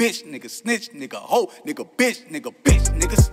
bitch, nigga snitch, nigga hoe, nigga bitch, nigga bitch, nigga snitch.